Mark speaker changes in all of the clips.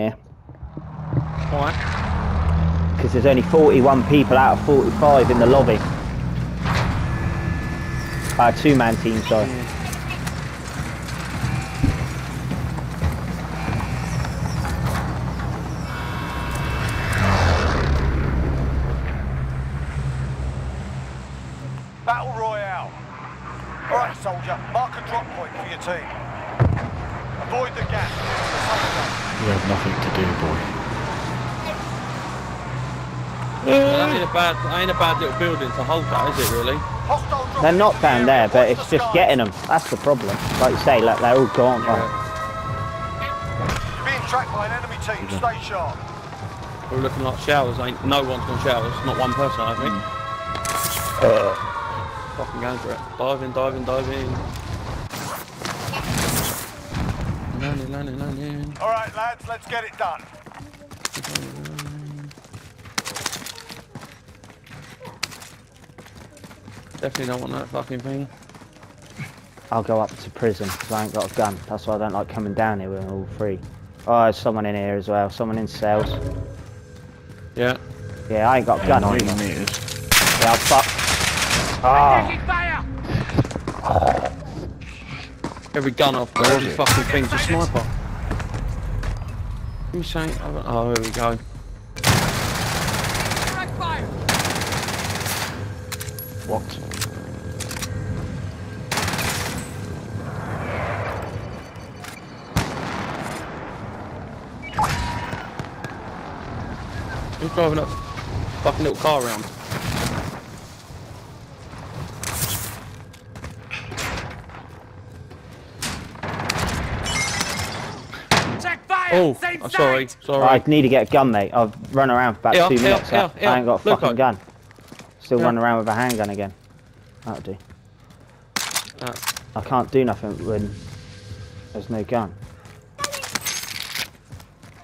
Speaker 1: here.
Speaker 2: Why?
Speaker 1: Because there's only 41 people out of 45 in the lobby. Uh, two-man team, sorry.
Speaker 3: Battle Royale. All right, soldier. Mark a drop point for your team. Avoid the gas.
Speaker 4: You have nothing to do, boy.
Speaker 2: That ain't a bad, that ain't a bad little building to hold that, is it really?
Speaker 1: They're not down there, but it's just getting them. That's the problem. Like you say, like they're all gone.
Speaker 2: Yeah.
Speaker 3: You're being tracked by an enemy team. Stay sharp.
Speaker 2: We're looking like showers, ain't no one's gonna showers, not one person I think. Uh, Fucking going for it. Diving, diving, dive in, dive in. Landing, landing, landing.
Speaker 3: All right, lads. Let's get it done.
Speaker 2: Definitely don't want that fucking thing.
Speaker 1: I'll go up to prison because I ain't got a gun. That's why I don't like coming down here when we're all free. Oh, there's someone in here as well. Someone in cells.
Speaker 2: Yeah.
Speaker 1: Yeah, I ain't got a gun.
Speaker 4: 90
Speaker 1: either.
Speaker 4: meters.
Speaker 1: Yeah, fuck. Ah,
Speaker 2: Every gun off,
Speaker 4: Where
Speaker 2: every
Speaker 4: is it?
Speaker 2: fucking thing's a sniper. You saying? Oh, here we go.
Speaker 4: What?
Speaker 2: Who's driving that fucking little car around? Oh, I'm sorry, sorry.
Speaker 1: I need to get a gun, mate. I've run around for about
Speaker 2: Yeah,
Speaker 1: two
Speaker 2: yeah,
Speaker 1: minutes.
Speaker 2: yeah,
Speaker 1: I-
Speaker 2: yeah.
Speaker 1: I ain't got a
Speaker 2: Look,
Speaker 1: fucking
Speaker 2: I-
Speaker 1: gun. Still
Speaker 2: Yeah.
Speaker 1: running around with a handgun again. That'll do.
Speaker 2: Uh,
Speaker 1: I can't do nothing when there's no gun.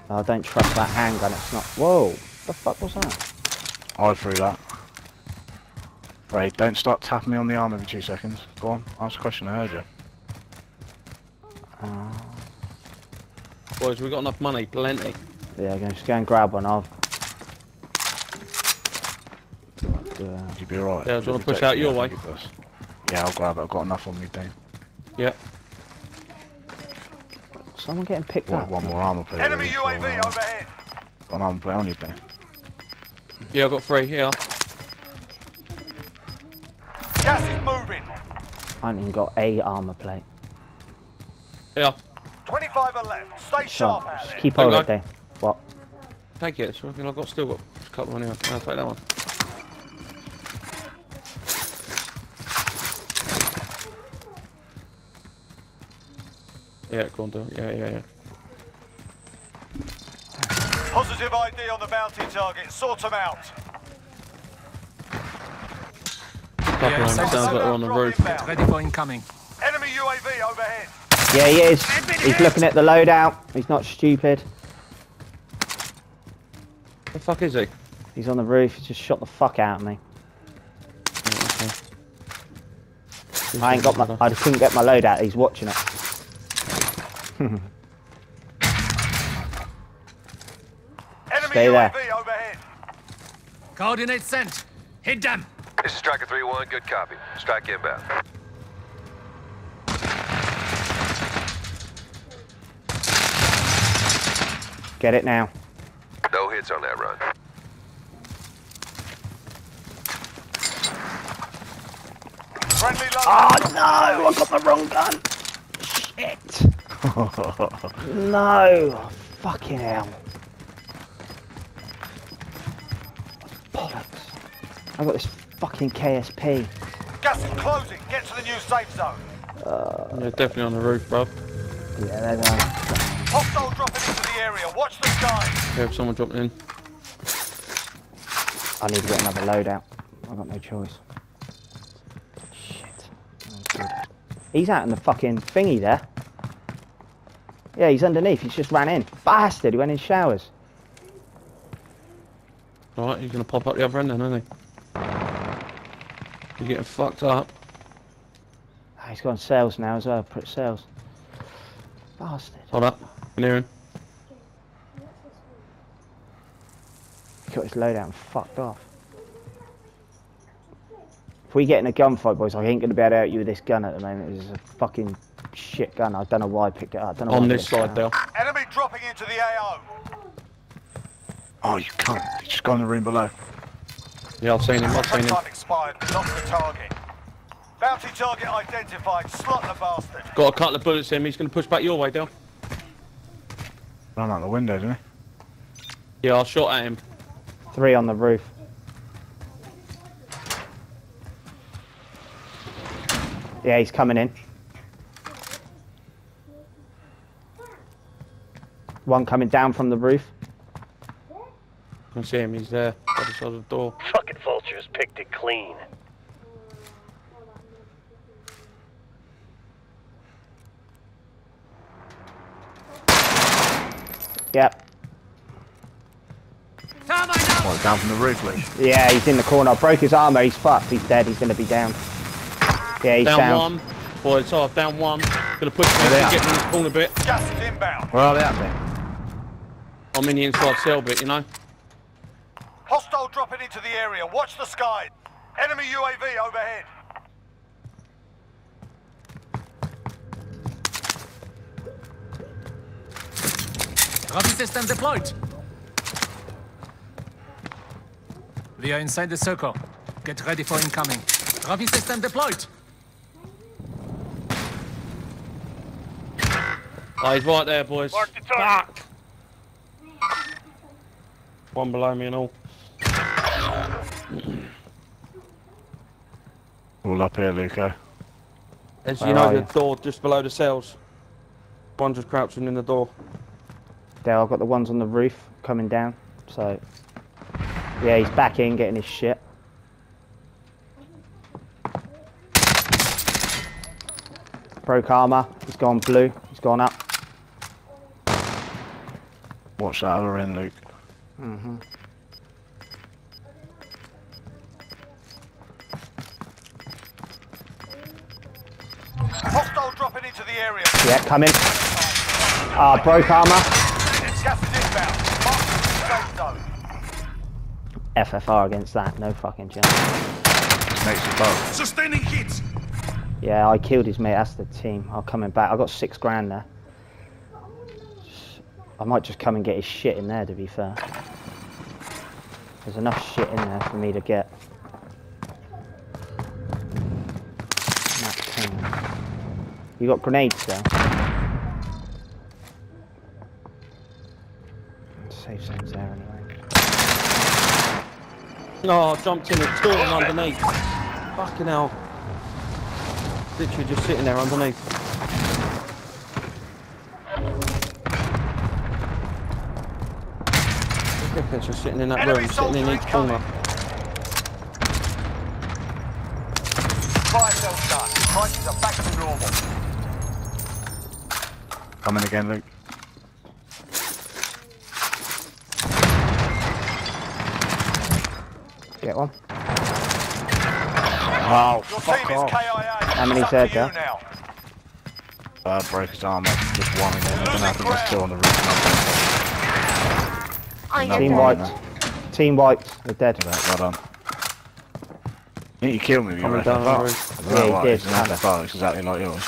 Speaker 1: I don't trust that handgun. It's not. Whoa! The fuck was that?
Speaker 4: I threw that. Ray, don't start tapping me on the arm every two seconds. Go on, ask a question, I heard you.
Speaker 1: Uh,
Speaker 2: boys, we got enough money, plenty.
Speaker 1: yeah, go- just go and grab one. I'll. Do, uh,
Speaker 4: You'd be alright.
Speaker 2: Yeah, do you wanna push out your way?
Speaker 4: Yeah, I'll grab it. I've got enough on me, Dane.
Speaker 2: Yeah.
Speaker 1: someone getting picked
Speaker 4: One,
Speaker 1: up.
Speaker 4: one more armor plate.
Speaker 3: Enemy
Speaker 4: ready
Speaker 3: UAV
Speaker 4: uh,
Speaker 3: overhead.
Speaker 4: One armor plate on you, Dane.
Speaker 2: Yeah, I've got three here.
Speaker 3: Gas is moving.
Speaker 1: I ain't even got a armor plate.
Speaker 2: Yeah.
Speaker 3: 25 are left. Stay
Speaker 1: So
Speaker 3: sharp out
Speaker 1: just
Speaker 3: there.
Speaker 1: keep
Speaker 2: There
Speaker 1: hold
Speaker 2: you
Speaker 1: of it, Dave. What?
Speaker 2: Take it. So I think I've got still got a couple on here. I'll take that one. Yeah, go on, do it. Yeah, yeah, yeah.
Speaker 3: Positive ID on the bounty target. Sort them out.
Speaker 2: Couple of them sounds like they're on the roof.
Speaker 3: inbound.
Speaker 5: Ready for incoming.
Speaker 3: Enemy UAV overhead.
Speaker 1: Yeah, he is. He's looking at the loadout. He's not stupid.
Speaker 2: The fuck is he?
Speaker 1: He's on the roof. He just shot the fuck out of me. I ain't got my. I just couldn't get my loadout. He's watching it.
Speaker 3: Enemy
Speaker 1: Stay there.
Speaker 3: UAV overhead.
Speaker 5: Coordinates sent. Hit them.
Speaker 6: This is Striker 3-1, good copy. Strike inbound.
Speaker 1: Get it now.
Speaker 6: No hits on that run.
Speaker 3: Friendly low.
Speaker 1: Oh no! I got the wrong gun. Shit. No. Fucking hell. Bollocks. I got this fucking KSP.
Speaker 3: Gas is closing. Get to the new safe zone.
Speaker 2: Yeah, definitely on the roof, bruv.
Speaker 1: Yeah, they are.
Speaker 3: Hostile dropping into the area. Watch the skies.
Speaker 2: Yeah, if someone dropping in.
Speaker 1: I need to get another loadout. I've got no choice. Shit. Oh. He's out in the fucking thingy there. Yeah, he's underneath. He's just ran in. Bastard, he went in showers.
Speaker 2: Right, he's gonna pop up the other end then, isn't he? You're getting fucked up.
Speaker 1: Oh, he's gone sales now as well. Put sales. Bastard.
Speaker 2: Hold up. Can hear him.
Speaker 1: got his loadout and fucked off. If we get in a gunfight, boys, I ain't going to be able to out you with this gun at the moment. It's a fucking shit gun. I don't know why I picked it up. I don't know
Speaker 2: On
Speaker 1: I
Speaker 2: this side,
Speaker 1: up.
Speaker 2: Dale.
Speaker 3: Enemy dropping into the AO.
Speaker 4: Oh, you can't. He's just gone in the room below.
Speaker 2: Yeah, I've seen him, I've seen him.
Speaker 3: Time expired. Lost the target. Bounty target identified. Slot the bastard.
Speaker 2: Got a couple of bullets in him, he's going to push back your way, Dale.
Speaker 4: Run out the window, didn't he?
Speaker 2: Yeah, I shot at him.
Speaker 1: Three on the roof. Yeah, he's coming in. One coming down from the roof.
Speaker 2: I can see him, he's there, by the side of the door.
Speaker 7: Fucking vultures picked it clean.
Speaker 1: Yep.
Speaker 5: Thermite!
Speaker 4: What, down from the roof, Luke?
Speaker 1: Yeah, he's in the corner. I broke his armor. He's fucked. He's dead. He's going to be down. Yeah, he's
Speaker 2: Down,
Speaker 1: down.
Speaker 2: one. Boy, it's off, down one. Gonna push me,
Speaker 4: they are.
Speaker 2: get in this corner a bit.
Speaker 3: Gas is inbound.
Speaker 4: Where are they at then?
Speaker 2: I'm in the inside cell bit, you know?
Speaker 3: Hostile dropping into the area. Watch the sky. Enemy UAV overhead.
Speaker 5: Robbie system deployed. We are inside the circle. Get ready for incoming. Robbie system deployed.
Speaker 2: Oh, he's right there, boys.
Speaker 7: Mark the target.
Speaker 2: Fuck! One below me and all.
Speaker 4: All up here, Luco.
Speaker 2: As
Speaker 1: Where
Speaker 2: you know, the
Speaker 1: you?
Speaker 2: door just below the cells. One just crouching in the door.
Speaker 1: There, I've got the ones on the roof coming down. So, yeah, he's back in getting his shit. Broke armor. He's gone blue. He's gone up.
Speaker 4: Watch that other end, Luke. Mhm.
Speaker 3: Hostile dropping into the area.
Speaker 1: Yeah, coming. Ah, broke armor.
Speaker 3: Gas is inbound. Mark the safe zone.
Speaker 1: FFR against that. No fucking chance.
Speaker 4: Makes you both.
Speaker 5: Sustaining hits.
Speaker 1: Yeah, I killed his mate. That's the team. I'm coming back. I got six grand there. I might just come and get his shit in there. To be fair, there's enough shit in there for me to get. You got grenades there. Safe zone's there anyway.
Speaker 2: Oh, I jumped in the tool underneath. Fucking hell. Literally just sitting there underneath. Dickhead's just sitting in that
Speaker 3: Enemy
Speaker 2: room, sitting in each
Speaker 3: incoming.
Speaker 2: corner.
Speaker 3: Fire cell done. Prices are back to normal.
Speaker 4: Come in again, Luke.
Speaker 1: Get one.
Speaker 4: Oh,
Speaker 3: Your
Speaker 4: fuck
Speaker 3: team is. KIA.
Speaker 1: How many
Speaker 3: It's up
Speaker 1: said there?
Speaker 3: now.
Speaker 4: Uh, broke his arm up. Just one again. I don't know if he's still on the roof. Another
Speaker 1: Team
Speaker 4: one
Speaker 1: wiped.
Speaker 4: there.
Speaker 1: Team wiped. They're dead.
Speaker 4: Right, well done. I think you killed me with your
Speaker 2: down the
Speaker 4: I
Speaker 1: Yeah,
Speaker 4: don't know
Speaker 1: he
Speaker 4: why,
Speaker 1: did,
Speaker 4: It's an
Speaker 1: kinda.
Speaker 4: It's exactly like yours.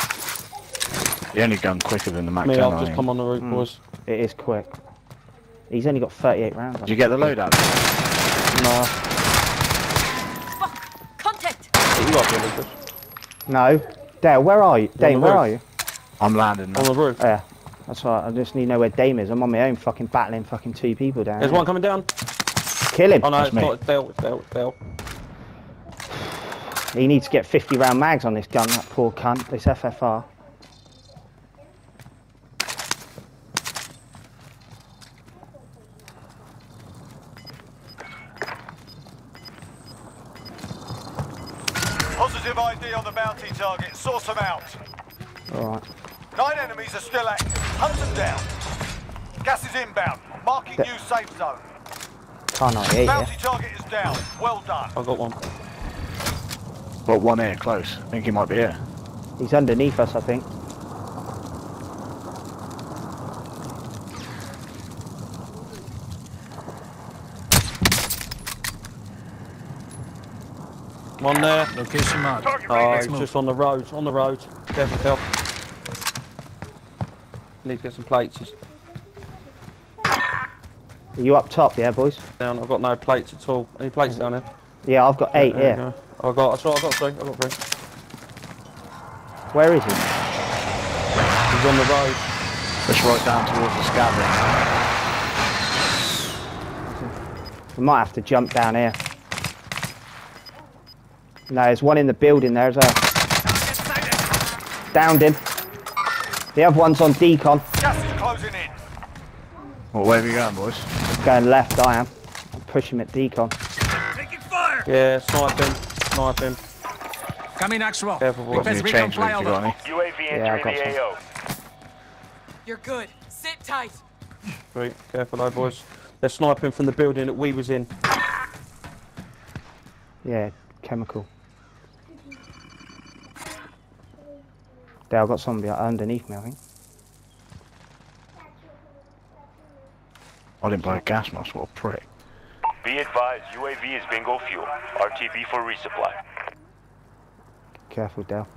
Speaker 4: The only gun quicker than the Mac
Speaker 2: Me,
Speaker 4: 10.
Speaker 2: I've
Speaker 4: I
Speaker 2: just come on the roof,
Speaker 1: Mm.
Speaker 2: boys.
Speaker 1: It is quick. He's only got 38 rounds.
Speaker 4: Did you get the loadout?
Speaker 2: No.
Speaker 8: Contact!
Speaker 2: You up here, Lucas.
Speaker 1: No. Dale, where are you? Dame, where
Speaker 2: roof.
Speaker 1: are you?
Speaker 4: I'm landing now.
Speaker 2: On the roof.
Speaker 1: Yeah. That's right. I just need to know where Dame is. I'm on my own fucking battling fucking two people down
Speaker 2: There's
Speaker 1: here.
Speaker 2: one coming down.
Speaker 1: Kill him.
Speaker 2: Oh no,
Speaker 4: That's
Speaker 2: it's
Speaker 4: me.
Speaker 2: not. It's Dale. It's Dale. It's Dale.
Speaker 1: He needs to get 50 round mags on this gun, that poor cunt. This FFR.
Speaker 3: are still active. Hunt them down. Gas is inbound. Marking
Speaker 1: the
Speaker 3: new safe zone.
Speaker 1: Oh
Speaker 3: no,
Speaker 1: yeah, Bounty
Speaker 3: target is down. Well done.
Speaker 2: I got one.
Speaker 4: Got one here, close. I think he might be here.
Speaker 1: He's underneath us, I think.
Speaker 2: One there,
Speaker 5: location mark.
Speaker 2: Oh, he's just on the road, on the road. Careful, help. Need to get some plates. He's
Speaker 1: Are you up top, yeah, boys?
Speaker 2: down. I've got no plates at all. Any plates down here?
Speaker 1: Yeah, I've got eight
Speaker 2: There you
Speaker 1: here.
Speaker 2: go. I've got. That's right. I've got three. I've got three.
Speaker 1: Where is he?
Speaker 2: He's on the road.
Speaker 4: Push right down towards the scabbard.
Speaker 1: We might have to jump down here. No, there's one in the building there as well. Downed him. The other one's on decon.
Speaker 3: Gas is closing in.
Speaker 4: Well, where are we going, boys?
Speaker 1: Going left, I am. I'm pushing at decon.
Speaker 2: Yeah, snipe him. Snipe him.
Speaker 5: Coming actual.
Speaker 2: Careful, boys.
Speaker 5: Request
Speaker 4: Need
Speaker 5: recon
Speaker 4: change room if you got
Speaker 5: flyover.
Speaker 4: any.
Speaker 7: UAV
Speaker 1: Yeah, I
Speaker 7: entering
Speaker 1: got
Speaker 7: the
Speaker 1: some.
Speaker 7: AO.
Speaker 8: You're good. Sit tight.
Speaker 2: Three. Careful, though, boys. They're sniping from the building that we was in.
Speaker 1: Yeah, chemical. There, I've got somebody underneath me, I think.
Speaker 4: I didn't buy a gas mask, what a prick.
Speaker 7: Be advised, UAV is bingo fuel. RTB for resupply.
Speaker 1: Careful, Dale.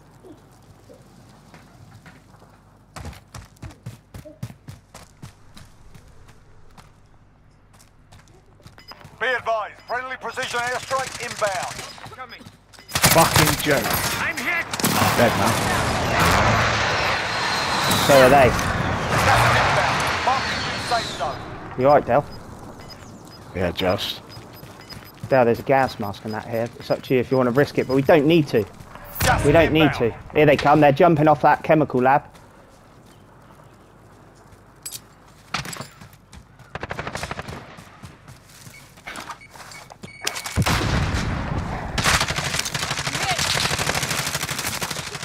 Speaker 3: Be advised, friendly precision airstrike inbound.
Speaker 4: Fucking joke.
Speaker 5: I'm hit.
Speaker 4: Oh, dead now.
Speaker 1: So are they.
Speaker 3: Gas is inbound. Marking new safe zone.
Speaker 1: You alright, Dale?
Speaker 4: Yeah, just.
Speaker 1: Dale, there's a gas mask in that here. It's up to you if you want to risk it, but we don't need to.
Speaker 3: Gas
Speaker 1: We don't need to. Here they come. They're jumping off that chemical lab.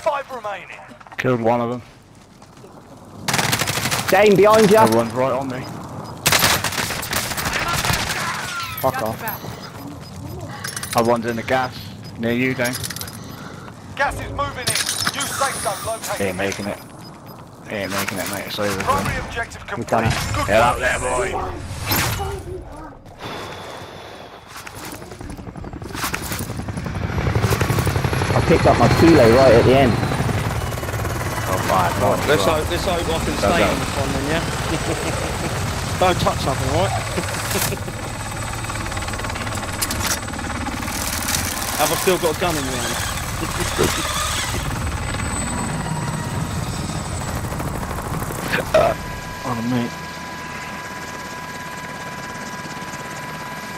Speaker 3: Five remaining.
Speaker 4: Killed one of them.
Speaker 1: Dane, behind you.
Speaker 4: Everyone's right on me.
Speaker 1: Fuck off.
Speaker 8: back.
Speaker 4: Other one's in the gas. Near you, Dane.
Speaker 3: Gas is moving in. New safe zone
Speaker 4: He
Speaker 3: located.
Speaker 4: ain't making it. He ain't making it, mate. It's over. for him.
Speaker 3: Primary objective complete.
Speaker 1: done it.
Speaker 4: Get
Speaker 3: work.
Speaker 4: up there, boy.
Speaker 1: I picked up my kilo right at the end.
Speaker 4: Fine. fine,
Speaker 2: Let's hope, let's hope I can stay on this one then, yeah? Don't touch something, right? Have I still got a gun in my hand?
Speaker 4: Oh, mate.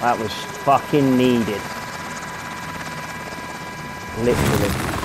Speaker 1: That was fucking needed. Literally.